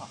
は